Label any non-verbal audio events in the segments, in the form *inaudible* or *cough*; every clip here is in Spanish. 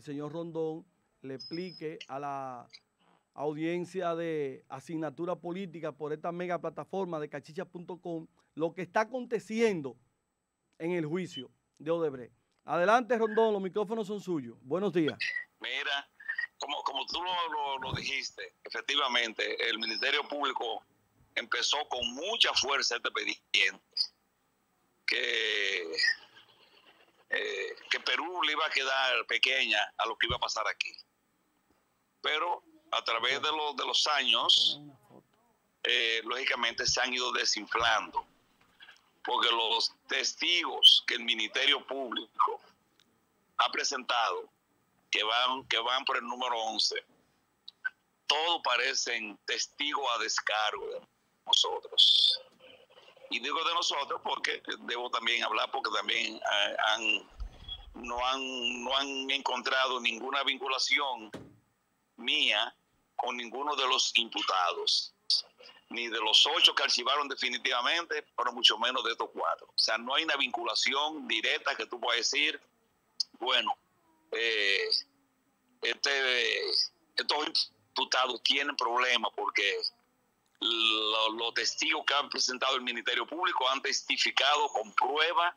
el señor Rondón le explique a la audiencia de asignatura política por esta mega plataforma de cachicha.com lo que está aconteciendo en el juicio de Odebrecht. Adelante, Rondón, los micrófonos son suyos. Buenos días. Mira, como, como tú lo, dijiste, efectivamente, el Ministerio Público empezó con mucha fuerza este expediente, que, eh, que Perú le iba a quedar pequeña a lo que iba a pasar aquí. Pero a través de, los de los años, eh, lógicamente se han ido desinflando, porque los testigos que el Ministerio Público ha presentado, que van, que van por el número 11, todos parecen testigos a descargo de nosotros. Y digo de nosotros porque debo también hablar, porque también eh, han, no, han, no han encontrado ninguna vinculación mía con ninguno de los imputados, ni de los ocho que archivaron definitivamente, pero mucho menos de estos cuatro. O sea, no hay una vinculación directa que tú puedas decir, bueno, eh, este, estos imputados tienen problemas porque los testigos que han presentado el Ministerio Público han testificado con prueba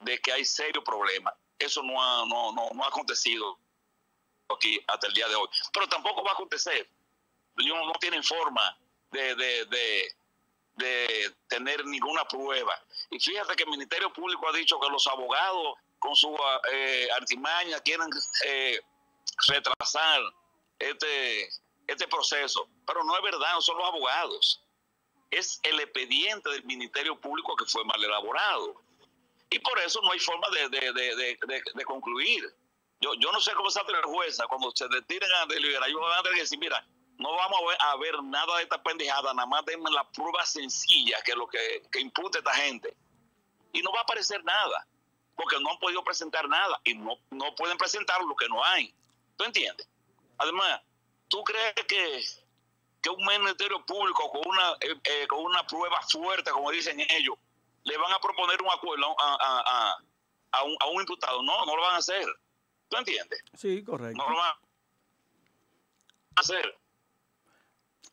de que hay serio problema. Eso no ha, no, no, no ha acontecido aquí hasta el día de hoy. Pero tampoco va a acontecer. Ellos no tienen forma de, de, de, tener ninguna prueba. Y fíjate que el Ministerio Público ha dicho que los abogados con su eh, artimaña quieren eh, retrasar este, este proceso. Pero no es verdad, no son los abogados. Es el expediente del Ministerio Público que fue mal elaborado. Y por eso no hay forma de, de concluir. Yo, yo no sé cómo se la jueza cuando se detienen a deliberar. Yo van a decir, mira, no vamos a ver, nada de esta pendejada, nada más denme la prueba sencilla que es lo que, que impute esta gente. Y no va a aparecer nada, porque no han podido presentar nada y no, no pueden presentar lo que no hay. ¿Tú entiendes? Además, ¿tú crees que, que un ministerio público con una, eh, eh, con una prueba fuerte, como dicen ellos, le van a proponer un acuerdo a, a, a, un, a un imputado? No, no lo van a hacer. ¿Tú entiendes? Sí, correcto. No lo van a hacer.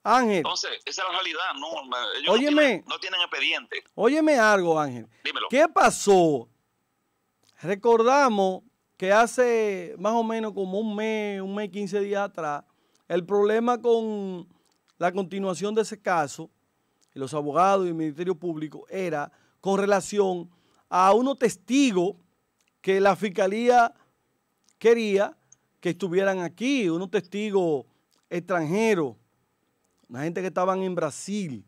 Ángel. Entonces, esa es la realidad. No, ellos óyeme, no, tienen, expediente. Óyeme algo, Ángel. Dímelo. ¿Qué pasó? Recordamos que hace más o menos como un mes, un mes, 15 días atrás, el problema con la continuación de ese caso, y los abogados y el Ministerio Público, era con relación a unos testigos que la Fiscalía quería que estuvieran aquí, unos testigos extranjeros, una gente que estaban en Brasil.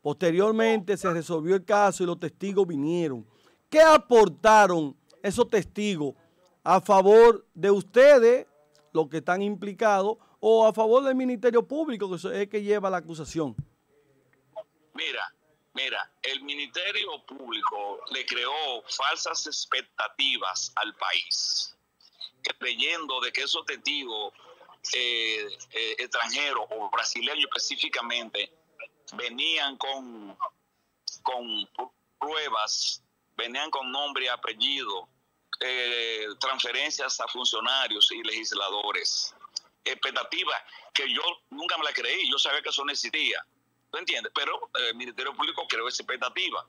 Posteriormente se resolvió el caso y los testigos vinieron. ¿Qué aportaron esos testigos a favor de ustedes, los que están implicados, o a favor del Ministerio Público, que es el que lleva la acusación? Mira, mira, el Ministerio Público le creó falsas expectativas al país creyendo de que esos testigos eh, eh, extranjeros o brasileños específicamente venían con, con pruebas, venían con nombre y apellido, eh, transferencias a funcionarios y legisladores. Expectativa que yo nunca me la creí, yo sabía que eso no existía. ¿Tú entiendes? Pero el Ministerio Público creó esa expectativa.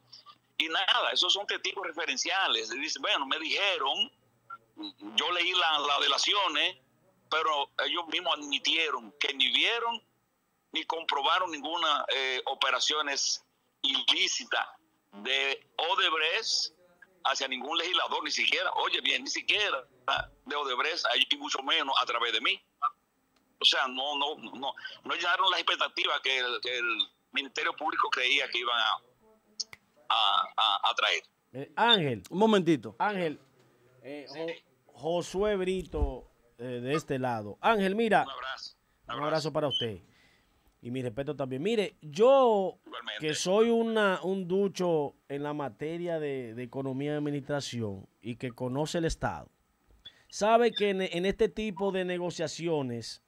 Y nada, esos son testigos referenciales. Bueno, me dijeron yo leí las delaciones, pero ellos mismos admitieron que ni vieron ni comprobaron ninguna eh, operaciones ilícitas de Odebrecht hacia ningún legislador, ni siquiera, oye bien, ni siquiera de Odebrecht, y mucho menos a través de mí. O sea, no, no, no, no llenaron las expectativas que el, Ministerio Público creía que iban a, a, traer. Eh, Ángel, un momentito. Ángel, eh, Josué Brito eh, de este lado. Ángel, mira. Un abrazo. Un abrazo, para usted. Y mi respeto también. Mire, yo que soy una, un ducho en la materia de, economía y administración y que conoce el Estado, sabe que en, este tipo de negociaciones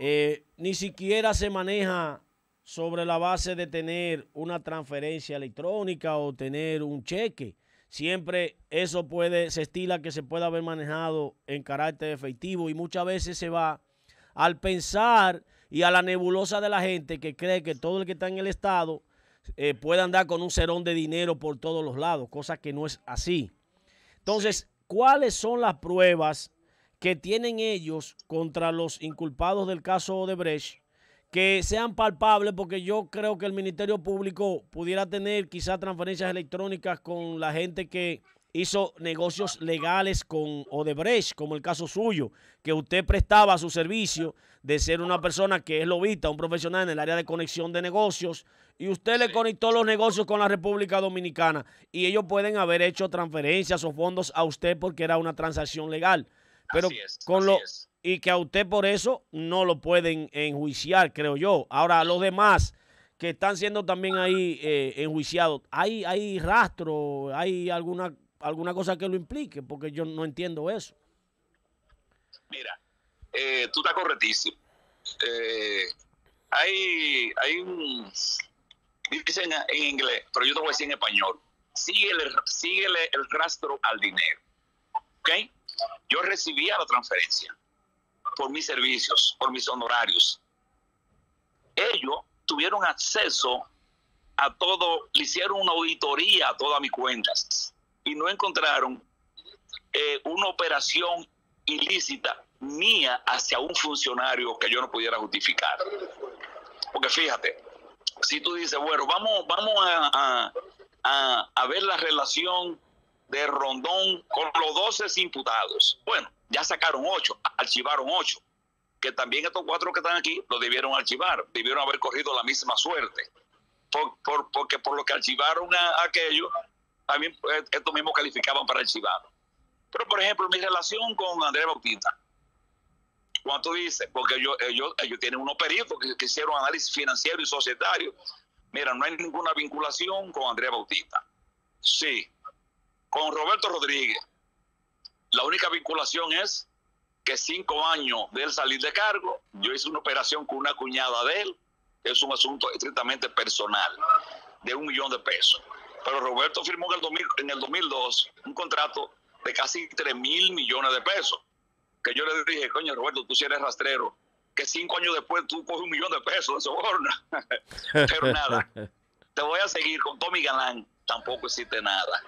eh, ni siquiera se maneja sobre la base de tener una transferencia electrónica o tener un cheque siempre eso puede, se estila que se pueda haber manejado en carácter efectivo y muchas veces se va al pensar y a la nebulosa de la gente que cree que todo el que está en el Estado eh, puede andar con un cerón de dinero por todos los lados, cosa que no es así. Entonces, ¿cuáles son las pruebas que tienen ellos contra los inculpados del caso Odebrecht que sean palpables? Porque yo creo que el Ministerio Público pudiera tener quizás transferencias electrónicas con la gente que hizo negocios legales con Odebrecht, como el caso suyo, que usted prestaba su servicio de ser una persona que es lobista, un profesional en el área de conexión de negocios, y usted le conectó los negocios con la República Dominicana, y ellos pueden haber hecho transferencias o fondos a usted porque era una transacción legal. Pero con lo y que a usted por eso no lo pueden enjuiciar, creo yo. Ahora, a los demás que están siendo también ahí eh, enjuiciados, ¿hay, ¿hay rastro, hay alguna alguna cosa que lo implique, porque yo no entiendo eso. Mira, eh, tú estás correctísimo. Eh, hay, hay un. Dicen en inglés, pero yo te voy a decir en español. Síguele, síguele el rastro al dinero. ¿Ok? Yo recibía la transferencia por mis servicios, por mis honorarios. Ellos tuvieron acceso a todo, le hicieron una auditoría a todas mis cuentas y no encontraron eh, una operación ilícita mía hacia un funcionario que yo no pudiera justificar. Porque fíjate, si tú dices, bueno, vamos, vamos a, a, ver la relación de Rondón con los 12 imputados. Bueno, ya sacaron 8, archivaron 8, que también estos cuatro que están aquí lo debieron archivar, debieron haber corrido la misma suerte. Por, porque por lo que archivaron a, aquello, también eh, esto mismo calificaban para archivado. Pero, por ejemplo, mi relación con Andrés Bautista, ¿cuánto dice? Porque ellos, ellos, ellos tienen unos peritos que, hicieron análisis financiero y societario. Mira, no hay ninguna vinculación con Andrés Bautista. Sí. Con Roberto Rodríguez, la única vinculación es que cinco años de él salir de cargo, yo hice una operación con una cuñada de él, es un asunto estrictamente personal, de un millón de pesos. Pero Roberto firmó en el, 2000, en el 2002 un contrato de casi 3 mil millones de pesos. Que yo le dije, coño, Roberto, tú si eres rastrero, que cinco años después tú coges un millón de pesos de soborno. *laughs* Pero nada, te voy a seguir con Tommy Galán, tampoco existe nada.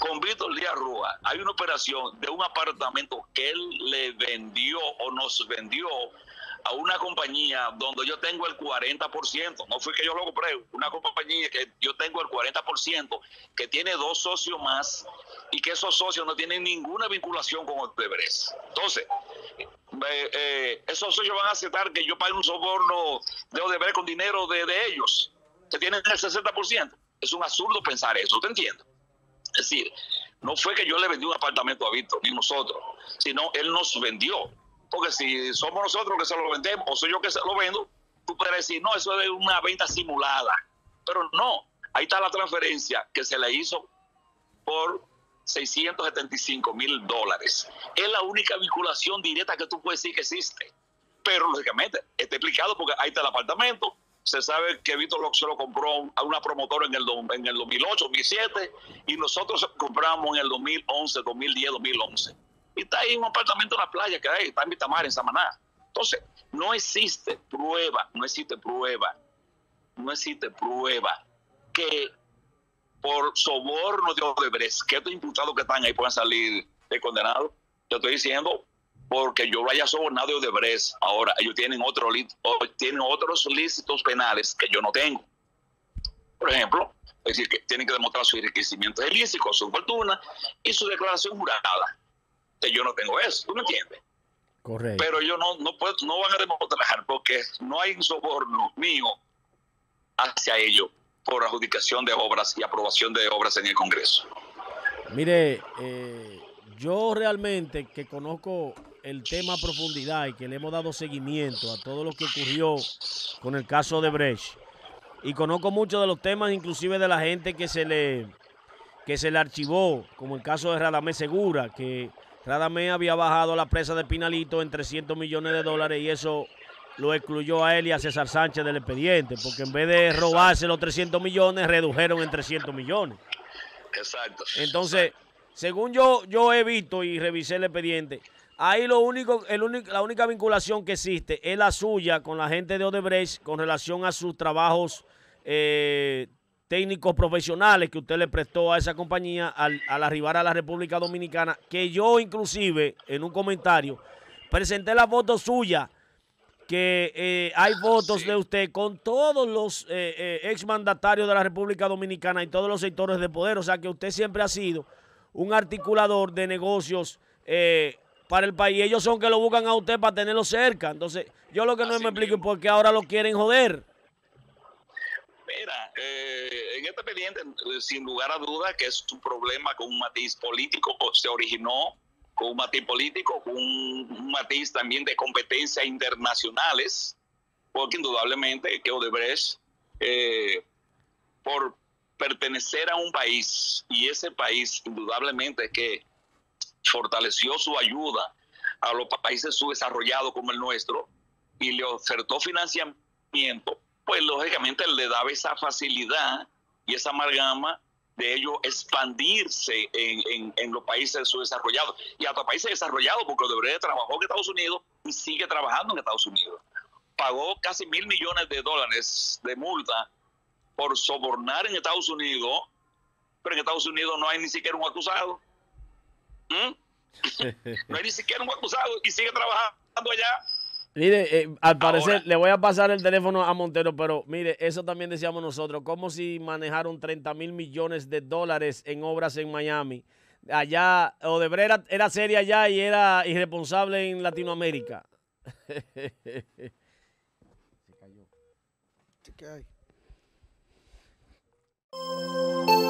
Con Víctor Díaz Rúa, hay una operación de un apartamento que él le vendió o nos vendió a una compañía donde yo tengo el 40%, no fue que yo lo compré, una compañía que yo tengo el 40%, que tiene dos socios más y que esos socios no tienen ninguna vinculación con Odebrecht. Entonces, eh, eh, esos socios van a aceptar que yo pague un soborno de Odebrecht con dinero de, ellos, que tienen el 60%. Es un absurdo pensar eso, ¿te entiendo? Es decir, no fue que yo le vendí un apartamento a Víctor, ni nosotros, sino él nos vendió porque si somos nosotros que se lo vendemos o soy yo que se lo vendo, tú puedes decir, no, eso es una venta simulada. Pero no, ahí está la transferencia que se le hizo por 675 mil dólares. Es la única vinculación directa que tú puedes decir que existe. Pero lógicamente está explicado porque ahí está el apartamento. Se sabe que Víctor se lo compró a una promotora en el, en el 2008, 2007 y nosotros compramos en el 2011, 2010, 2011 y está ahí en un apartamento en la playa que hay, está en Vitamar, en Samaná. Entonces, no existe prueba, no existe prueba, no existe prueba que por soborno de Odebrecht, que estos imputados que están ahí puedan salir de condenados. Yo estoy diciendo porque yo lo haya sobornado de Odebrecht. Ahora, ellos tienen, otro, tienen otros lícitos penales que yo no tengo. Por ejemplo, es decir, que tienen que demostrar su enriquecimiento ilícito, su fortuna y su declaración jurada que yo no tengo eso, ¿tú me entiendes? Correcto. Pero ellos no, no, no van a demostrar porque no hay un soborno mío hacia ellos por adjudicación de obras y aprobación de obras en el Congreso. Mire, eh, yo realmente que conozco el tema a profundidad y que le hemos dado seguimiento a todo lo que ocurrió con el caso de Brecht y conozco mucho de los temas inclusive de la gente que se le que se le archivó, como el caso de Radamé Segura, que Radamé había bajado la presa de Pinalito en 300 millones de dólares y eso lo excluyó a él y a César Sánchez del expediente, porque en vez de robarse los 300 millones, redujeron en 300 millones. Exacto. Entonces, según yo, yo he visto y revisé el expediente, ahí lo único, el único, la única vinculación que existe es la suya con la gente de Odebrecht con relación a sus trabajos eh, técnicos profesionales que usted le prestó a esa compañía al, arribar a la República Dominicana, que yo inclusive en un comentario presenté la foto suya, que eh, hay fotos de usted con todos los eh, eh, exmandatarios de la República Dominicana y todos los sectores de poder, o sea que usted siempre ha sido un articulador de negocios para el país. Ellos son que lo buscan a usted para tenerlo cerca. Entonces, yo lo que no me explico es por qué ahora lo quieren joder. Mira, eh, en este pendiente, sin lugar a duda, que es un problema con un matiz político, se originó con un matiz político, con un, matiz también de competencias internacionales, porque indudablemente que Odebrecht, eh, por pertenecer a un país, y ese país indudablemente que fortaleció su ayuda a los países subdesarrollados como el nuestro y le ofertó financiamiento pues lógicamente le daba esa facilidad y esa amalgama de ellos expandirse en, los países subdesarrollados y hasta países desarrollados, porque Odebrecht trabajó en Estados Unidos y sigue trabajando en Estados Unidos. Pagó casi mil millones de dólares de multa por sobornar en Estados Unidos, pero en Estados Unidos no hay ni siquiera un acusado. ¿Mm? *laughs* no hay ni siquiera un acusado y sigue trabajando allá Mire, eh, al parecer, le voy a pasar el teléfono a Montero, pero mire, eso también decíamos nosotros, como si manejaron 30 mil millones de dólares en obras en Miami. Allá, Odebrecht era, era seria allá y era irresponsable en Latinoamérica. Se cayó. Se